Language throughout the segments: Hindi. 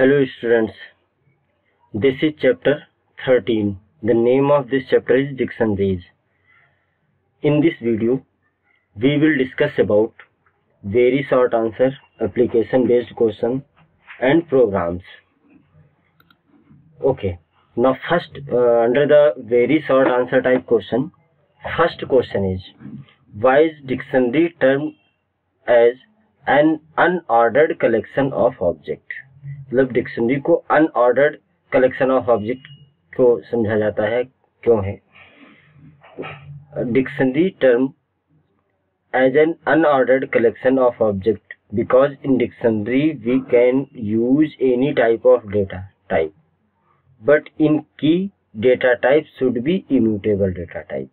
Hello students, this is chapter 13. The name of this chapter is dictionaries. In this video, we will discuss about very short answer, application based question and programs. Okay, now first uh, under the very short answer type question, first question is why is dictionary term as an unordered collection of object मतलब डिक्शनरी को अनऑर्डर्ड कलेक्शन ऑफ़ ऑब्जेक्ट को समझा जाता है, क्यों है? Dictionary term as an unordered collection of object because in dictionary we can use any type of data type but in key data type should be immutable data type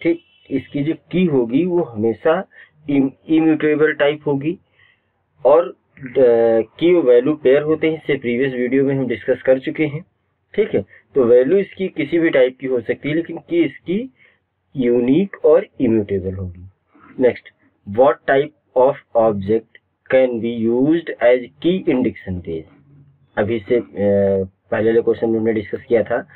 ठीक, इसकी जो की होगी वो हमेशा इम्यूटेबल टाइप होगी, और की वैल्यू पेयर होते हैं, इससे प्रीवियस वीडियो में हम डिस्कस कर चुके हैं, ठीक है? तो वैल्यू इसकी किसी भी टाइप की हो सकती है, लेकिन की इसकी यूनिक और इम्यूटेबल होगी। Next what type of object can be use as key in dictionaries अभी से पहले क्वेश्चन में हमने डिस्कस किया था।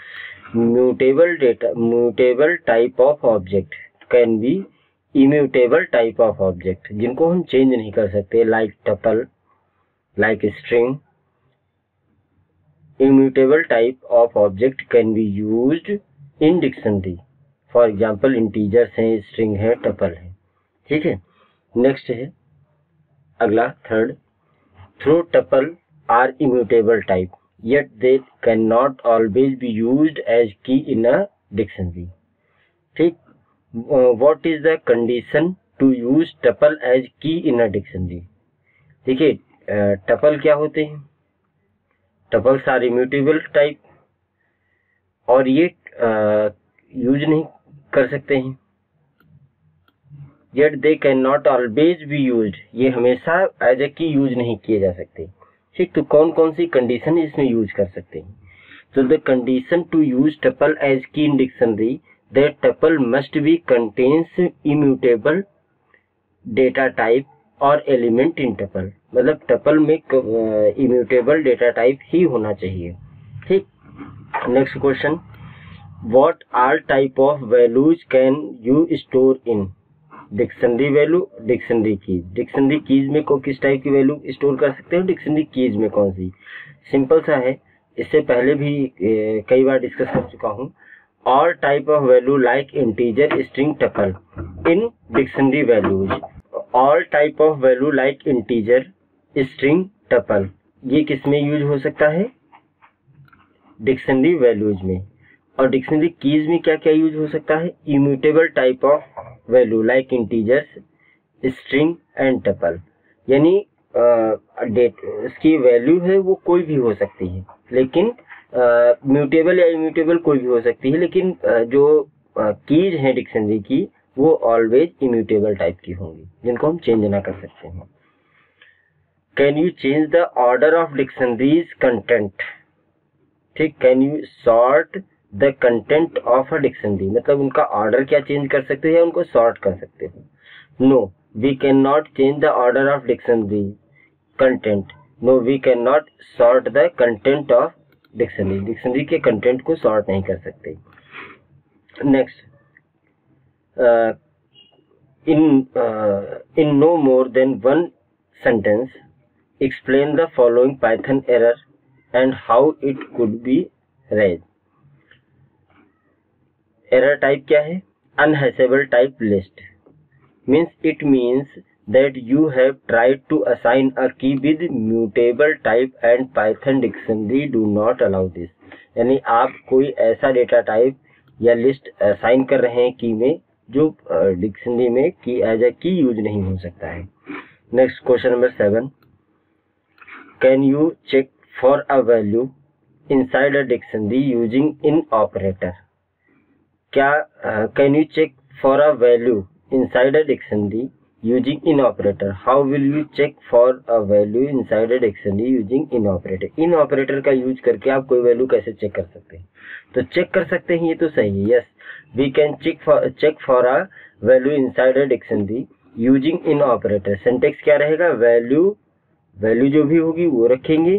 Mutable data mutable type of object can be immutable type of object जिनको हम चेंज नहीं कर सकते like tuple like a string. Immutable type of object can be used in dictionary. For example integers हैं स्ट्रिंग है टपल है ठीक है नेक्स्ट है अगला third though tuple are immutable type yet they cannot always be used as key in a dictionary ठीक what is the condition to use tuple as key in a dictionary देखिए टपल क्या होते हैं? टपल्स आर इम्यूटेबल टाइप और ये यूज़ नहीं कर सकते हैं। Yet they can not always be use ये हमेशा एज ए की यूज़ नहीं किए जा सकते। ठीक तो कौन कौन सी कंडीशन इसमें यूज़ कर सकते हैं? तो the condition to use tuple as key in dictionary that tuple must be contains immutable data type और एलिमेंट इन टपल मतलब टपल में इम्यूटेबल डेटा टाइप ही होना चाहिए। ठीक? Next question what are type of values can you store in dictionary value dictionary keys dictionary keys में को किस टाइप की वैल्यू स्टोर कर सकते हो? डिक्शनरी कीज में कौन सी? सिंपल सा है। इससे पहले भी ए, कई बार डिस्कस कर चुका हूँ। All type of value like integer string tuple in dictionary values all type of value like integer string tuple, ये किसमें यूज़ हो सकता है? डिक्शनरी वैल्यूज़ में। और डिक्शनरी कीज में क्या क्या यूज़ हो सकता है? Immutable type of value like integers string and tuple यानी डेट इसकी वैल्यू है वो कोई भी हो सकती है। लेकिन म्यूटेबल या इम्यूटेबल कोई भी हो सकती है, लेकिन जो कीज है डिक्शनरी की, वो ऑलवेज इम्यूटेबल टाइप की होंगी, जिनको हम चेंज ना कर सकते हैं। Can you change the order of dictionaries content ठीक can you sort the content of a dictionary मतलब उनका ऑर्डर क्या चेंज कर सकते हो या उनको सॉर्ट कर सकते हो? No we can not change the order of dictionary content no we can not sort the content of dictionary dictionary के कंटेंट को सॉर्ट नहीं कर सकते। Next in in no more than one sentence explain the following python error and how it could be raised error type kya hai unhashable type list means it means that you have tried to assign a key with mutable type and python dictionary do not allow this यानी आप कोई ऐसा डेटा टाइप या लिस्ट असाइन कर रहे हैं की में जो डिक्शनरी में की एज ए की यूज़ नहीं हो सकता है next question number seven can you check for a value inside a dictionary using in operator क्या can you check for a value inside a dictionary using in operator how will you check for a value inside a dictionary using in operator in operator का यूज़ करके आप कोई वैल्यू कैसे चेक कर सकते हैं? तो चेक कर सकते हैं, ये तो सही है yes we can check for check for a value inside a dictionary using in operator syntax क्या रहेगा? Value value जो भी होगी वो रखेंगे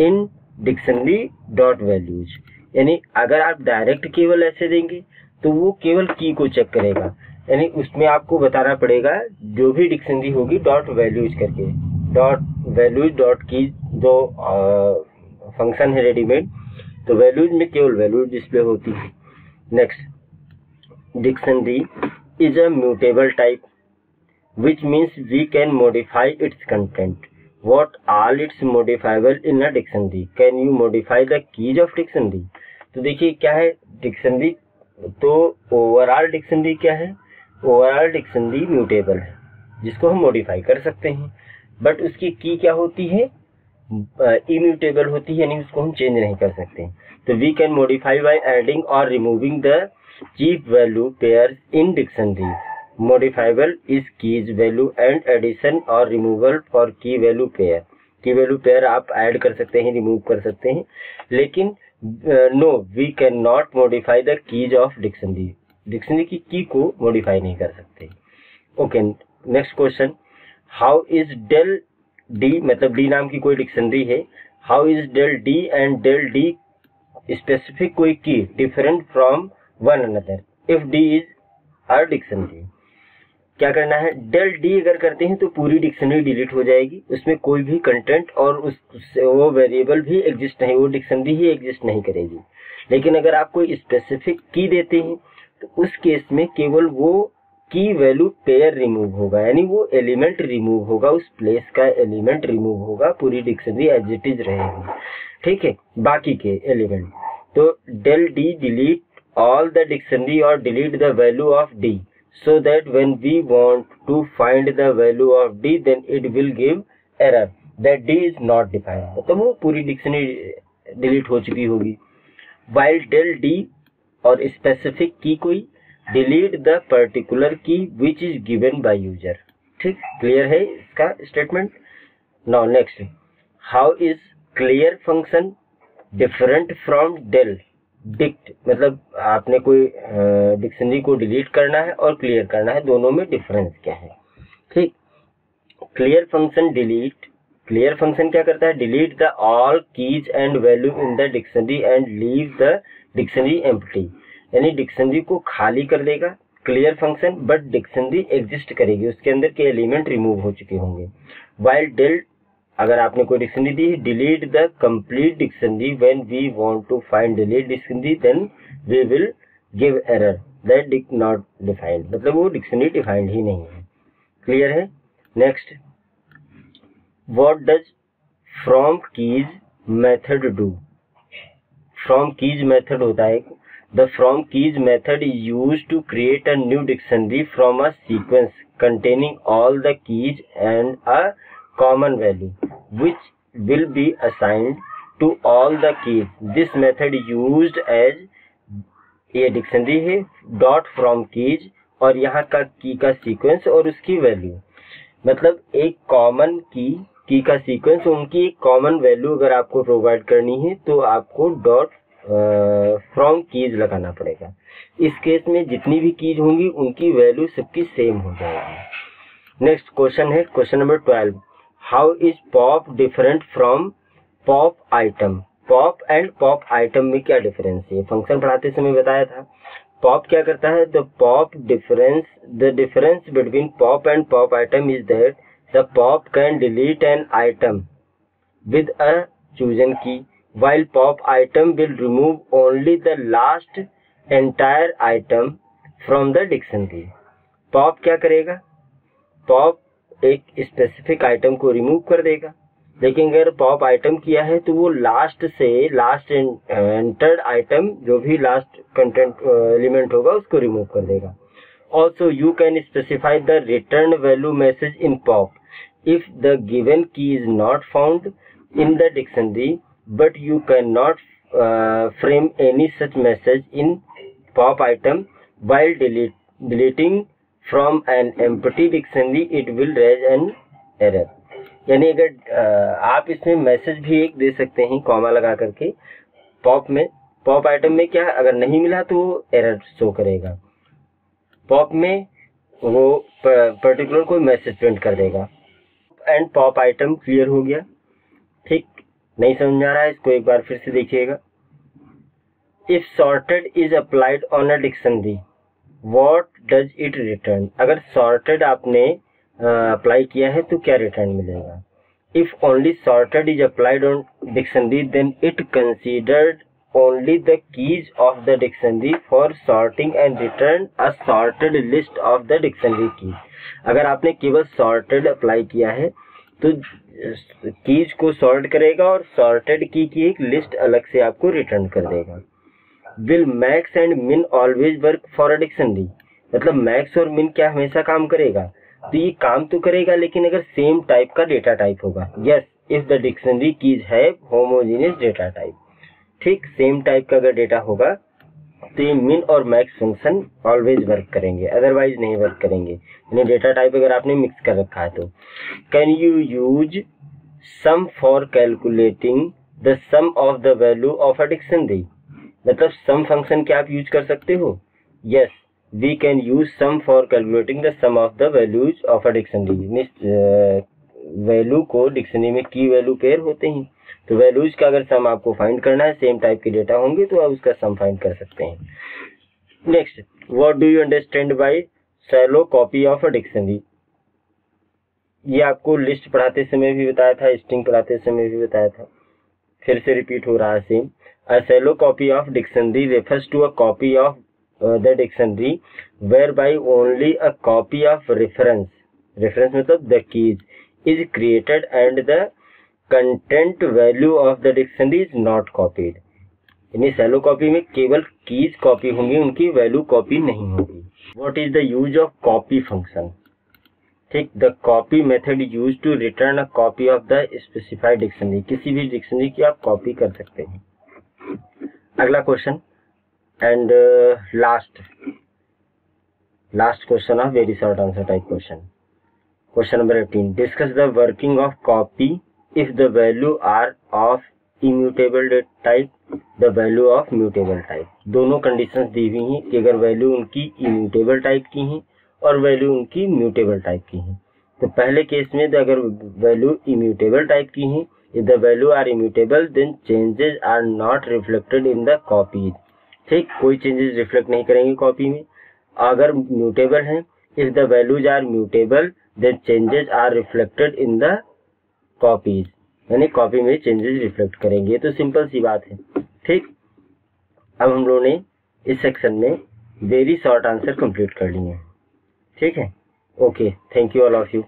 इन डिक्शनरी डॉट वैल्यूज़ यानी अगर आप डायरेक्ट केवल ऐसे देंगे तो वो केवल की को चेक करेगा। यानी उसमें आपको बताना पड़ेगा जो भी डिक्शनरी होगी डॉट वैल्यूज़ करके। डॉट वैल्यूज़ डॉट की जो फ़ंक्शन है रेडीमेड तो वैल्यूज़ में केवल वैल्यूज़ डिस्प्ले होती है। Next dictionary is a mutable type which means we can modify its content. What all its modifiable in a dictionary? Can you modify the keys of dictionary? तो देखिए, क्या है डिक्शनरी तो ओवरऑल डिक्शनरी क्या है? ओवरऑल डिक्शनरी म्यूटेबल है, जिसको हम मॉडिफाई कर सकते हैं। बट उसकी की क्या होती है? इम्यूटेबल होती है, यानी उसको हम चेंज नहीं कर सकते। तो we can modify by adding और removing the chief value pair in dictionary modifiable is keys value and addition और removal for key value pair. Key value pair आप ऐड कर सकते हैं रिमूव कर सकते हैं। लेकिन no we can not modify the keys of dictionary dictionary की की को मॉडिफाई नहीं कर सकते। Okay next question how is del d मतलब डी नाम की कोई डिक्शनरी है। How is del d and del d specific कोई key different from one another if d is her dictionary क्या करना है? डेल डी अगर करते हैं तो पूरी डिक्शनरी डिलीट हो जाएगी। उसमें कोई भी कंटेंट और उस वो वेरिएबल भी एग्जिस्ट नहीं, वो डिक्शनरी ही एग्जिस्ट नहीं करेगी। लेकिन अगर आप कोई स्पेसिफिक की देते हैं तो उस केस में केवल वो की वैल्यू पेयर रिमूव होगा। यानी वो एलिमेंट रिमूव होगा, उस प्लेस का एलिमेंट रिमूव होगा, पूरी डिक्शनरी एज इट इज़ रहेगी। ठीक है? बाकी के एलिमेंट तो del d delete all the dictionary और delete the value of d so that when we want to find the value of d, then it will give error. That d is not defined. मतलब वो पूरी डिक्शनरी डिलीट हो चुकी होगी। While del d और स्पेसिफिक की कोई delete the particular key which is given by user ठीक? क्लियर है इसका statement now next how is clear function different from del dict मतलब आपने कोई डिक्शनरी को डिलीट करना है और क्लियर करना है, दोनों में डिफरेंस क्या है? ठीक। Clear function delete clear function क्या करता है? Delete the all keys and value in the dictionary and leave the dictionary empty यानी डिक्शनरी को खाली कर देगा clear function but dictionary exist करेगी। उसके अंदर के एलिमेंट रिमूव हो चुके होंगे। वाइल डेल्ट अगर आपने कोई dictionary the delete the complete dictionary when we want to find delete dictionary then we will give error that dict not defined मतलब वो डिक्शनरी डिफाइंड ही नहीं है। क्लियर है? Next what does from keys method do from keys method होता है। The from keys method is use to create a new dictionary from a sequence containing all the keys and a common value, which will be assigned to all the keys. This method used as ये डिक्शनरी है डॉट फ्रॉम कीज और यहाँ का की का सीक्वेंस और उसकी वैल्यू मतलब एक कॉमन की की का सीक्वेंस उनकी एक कॉमन वैल्यू अगर आपको प्रोवाइड करनी है तो आपको डॉट फ्रॉम कीज लगाना पड़ेगा. इस केस में जितनी भी कीज होंगी, उनकी वैल्यू सबकी सेम हो जाएगी. नेक्स्ट क्वेश्चन है question number twelve how is pop different from pop item pop and pop item में क्या डिफरेंस है? फ़ंक्शन पढ़ाते समय बताया था। पॉप क्या करता है? The pop difference the difference between pop and pop item is that the pop can delete an item with a chosen key while pop item will remove only the last entire item from the dictionary. Pop क्या करेगा? Pop एक स्पेसिफिक आइटम को रिमूव कर देगा। लेकिन अगर पॉप आइटम किया है तो वो लास्ट से लास्ट एंटर्ड आइटम जो भी लास्ट कंटेंट एलिमेंट होगा, उसको रिमूव कर देगा। Also you can specify the return value message in pop if the given key is not found in the dictionary but you can not frame any such message in pop item while delete deleting from an empty dictionary it will raise an error यानी अगर आप इसमें मैसेज भी एक दे सकते हैं कॉमा लगा करके पॉप में पॉप आइटम में क्या, अगर नहीं मिला तो वो एरर शो करेगा। पॉप में वो पर्टिकुलर कोई मैसेज प्रिंट कर देगा। एंड पॉप आइटम क्लियर हो गया। ठीक, नहीं समझ आ रहा है, इसको एक बार फिर से देखिएगा। If sorted is applied on a dictionary what does it return अगर सॉर्टेड आपने अप्लाई किया है तो क्या रिटर्न मिलेगा? If only sorted is applied on dictionary then it considered only the keys of the dictionary for sorting and return a sorted list of the dictionary keys. अगर आपने केवल sorted अप्लाई किया है तो कीज को सॉर्ट करेगा और सॉर्टेड की की एक लिस्ट अलग से आपको रिटर्न कर देगा। Will max and min always work for a dictionary मतलब मैक्स और मिन क्या हमेशा काम करेगा? तो ये काम तो करेगा, लेकिन अगर सेम टाइप का डेटा टाइप होगा। Yes if the dictionary keys है होमोजीनियस डेटा टाइप ठीक सेम टाइप का अगर डेटा होगा तो ये मिन और मैक्स फ़ंक्शन ऑलवेज वर्क करेंगे। अदरवाइज़ नहीं वर्क करेंगे। यानी डेटा टाइप अगर आपने मिक्स कर रखा है तो। Can you use sum for calculating the sum of the value of a dictionary मतलब सम फ़ंक्शन क्या आप यूज़ कर सकते हो? Yes we can use sum for calculating the sum of the values of a dictionary value को डिक्शनरी में की वैल्यू पेयर होते हैं। तो वैल्यूज़ का अगर सम आपको फाइंड करना है सेम टाइप के डेटा होंगे तो आप उसका सम फाइंड कर सकते हैं। Next what do you understand by shallow copy of a dictionary ये आपको लिस्ट पढ़ाते समय भी बताया था स्ट्रिंग पढ़ाते समय भी बताया था। फिर से रिपीट हो रहा है same a shallow copy of dictionary refers to a copy of the dictionary where by only a copy of reference reference मतलब the keys is created and the content value of the dictionary is not copied यानी सेलो कॉपी में केवल कीज कॉपी होंगी, उनकी वैल्यू कॉपी नहीं होगी. What is the use of copy function ठीक the copy method use to return a copy of the specified dictionary किसी भी डिक्शनरी की आप कॉपी कर सकते हैं। अगला question and last last question of very short answer type question question number eighteen discuss the working of copy if the value are of immutable type the value of mutable type दोनों कंडीशंस दी हुई हैं कि अगर वैल्यू उनकी इम्यूटेबल टाइप की हैं और वैल्यू उनकी म्यूटेबल टाइप की है। तो पहले केस में अगर वैल्यू इम्यूटेबल टाइप की है, if the value are immutable, then changes are not reflected in the copies ठीक? कोई चेंजेस रिफ्लेक्ट नहीं करेंगे कॉपी में। अगर म्यूटेबल है if the values are mutable then changes are reflected in the copies यानी कॉपी में चेंजेस रिफ्लेक्ट करेंगे। तो सिंपल सी बात है। ठीक? अब हम लोगों ने इस सेक्शन में वेरी शॉर्ट आंसर कंप्लीट कर लिए हैं। ठीक है? Okay thank you all of you